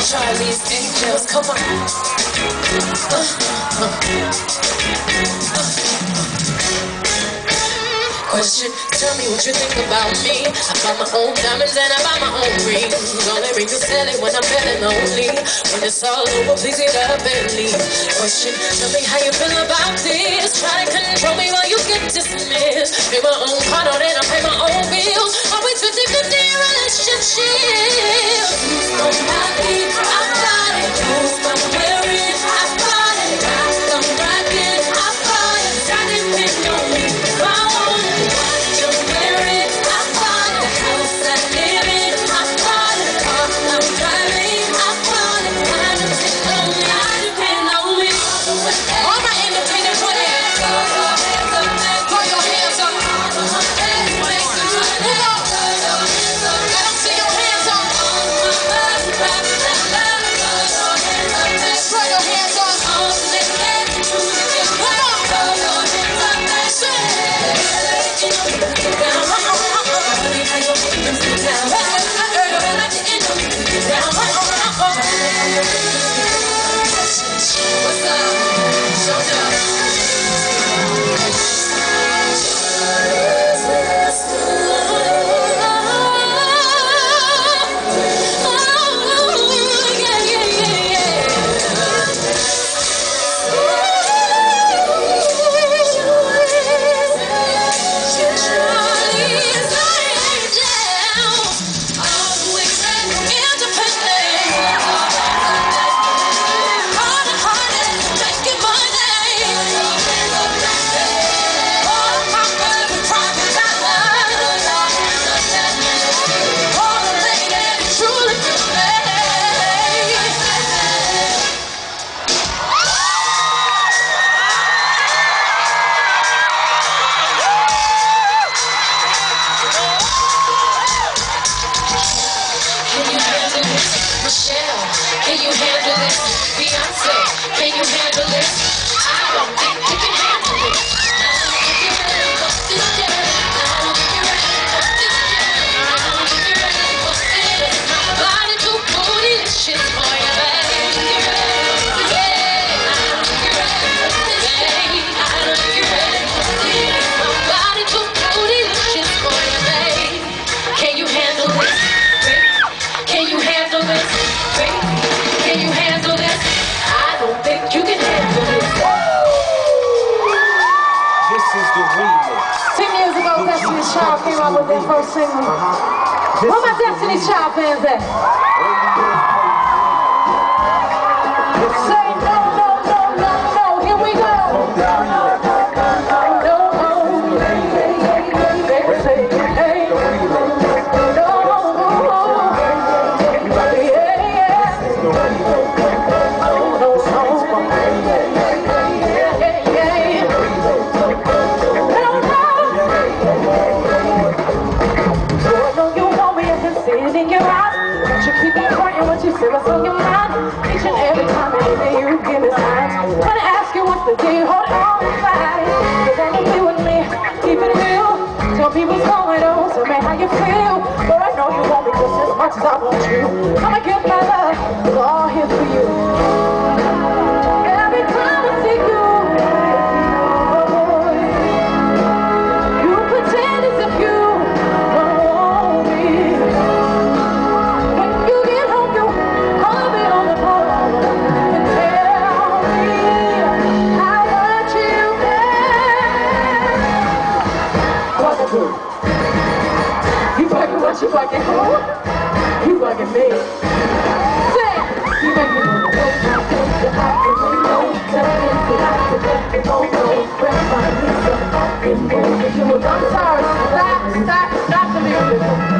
Charlie's Angels, come on. Uh, uh, Question, tell me what you think about me. I buy my own diamonds and I buy my own rings. Only ring you sell it when I'm feeling lonely. When it's all over, please get up and leave. Question, tell me how you feel about this. Try to control me while you get dismissed. Pay my own car, and I pay my own bills. Always 50-50 relationship. Nobody, I'm driving, I can you handle this? Beyonce, can you handle this? I don't think Senhor. Vamos até esse lixar, Benzer. Each and every time day you give me signs. Wanna ask you what's the deal, hold on tight. Cause I with me, keep it real. Tell me what's going on, tell me how you feel. But I know you want me just as much as I want you. I'ma give my love, it's all here for you. You fucking who? You fucking me. Shit! You make me wanna go, go, go, go, go, go, go, go, go, go, go, go, grab my knees, go, go, go, go, go, go, go, go, go, go,